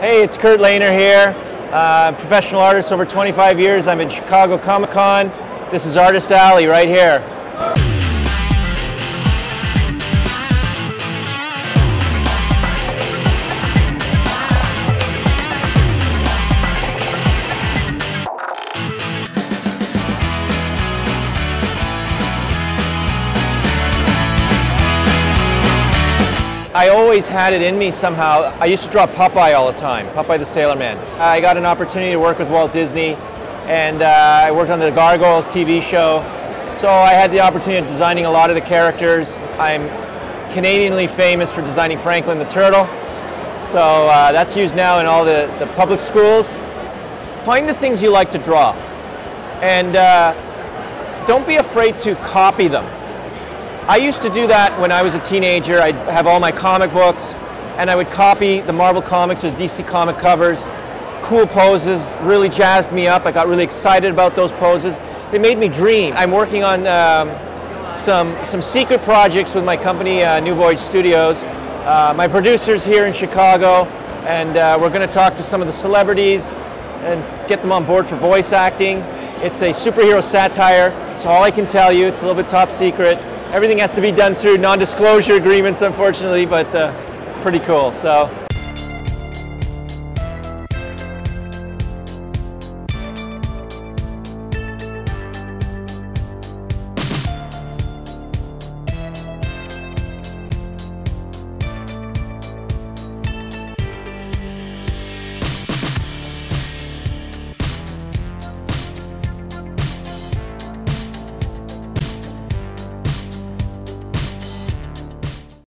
Hey, it's Kurt Lehner here. Uh, professional artist over 25 years. I'm in Chicago Comic Con. This is Artist Alley right here. I always had it in me somehow. I used to draw Popeye all the time, Popeye the Sailor Man. I got an opportunity to work with Walt Disney and uh, I worked on the Gargoyles TV show. So I had the opportunity of designing a lot of the characters. I'm Canadianly famous for designing Franklin the Turtle. So uh, that's used now in all the, the public schools. Find the things you like to draw and uh, don't be afraid to copy them. I used to do that when I was a teenager. I'd have all my comic books and I would copy the Marvel Comics or DC comic covers. Cool poses, really jazzed me up. I got really excited about those poses. They made me dream. I'm working on um, some, some secret projects with my company, uh, New Voyage Studios. Uh, my producer's here in Chicago and uh, we're going to talk to some of the celebrities and get them on board for voice acting. It's a superhero satire. It's all I can tell you. It's a little bit top secret everything has to be done through non-disclosure agreements, unfortunately, but uh, it's pretty cool. So